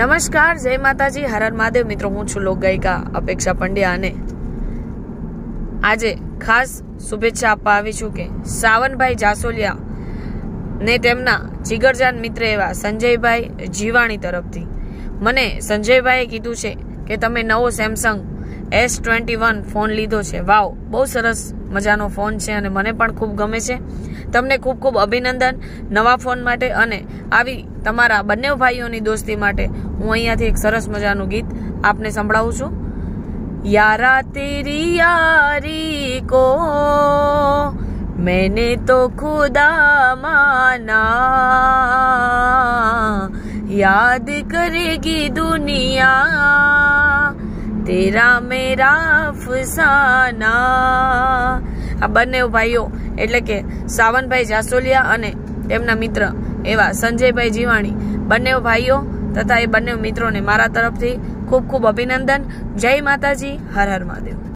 નમસ્કાર, જય માતાજી. હરર હર મહાદેવ. મિત્રો, હું છું લોક ગાયિકા અપેક્ષા પંડ્યા અને આજે ખાસ શુભેચ્છા આપવા આવી છું કે સાવનભાઈ જાસોલિયા ને તેમના જીગરજાન મિત્ર એવા સંજયભાઈ જીવાણી તરફથી. મને સંજયભાઈએ કીધું છે કે તમે નવો Samsung S twenty one phone લીધો છે. વાવ, બહુ સરસ મજાનો ફોન છે અને મને પણ ખૂબ ગમે છે. તમને ખૂબ ખૂબ અભિનંદન નવા ફોન માટે અને આવી તમારા બંને ભાઈઓની દોસ્તી માટે હું અહીંયાથી એક સરસ મજાનું ગીત આપને સંભળાવું છું यारा तेरी यारी को मैंने तो खुदा माना याद करेगी दुनिया तेरा मेरा ફસાના આ બંને ભાઈઓ, એટલે કે સાવનભાઈ જાસોલિયા અને તેમના મિત્ર એવા સંજયભાઈ જીવાણી, બંને ભાઈઓ તથા એ બંને મિત્રોને મારા તરફથી ખૂબ ખૂબ અભિનંદન. જય માતાજી, હર હર મહાદેવ.